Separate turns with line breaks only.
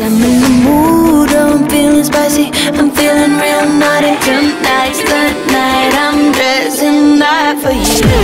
I'm in the mood, I'm feeling spicy, I'm feeling real naughty. Tonight's the night, I'm dressing up for you.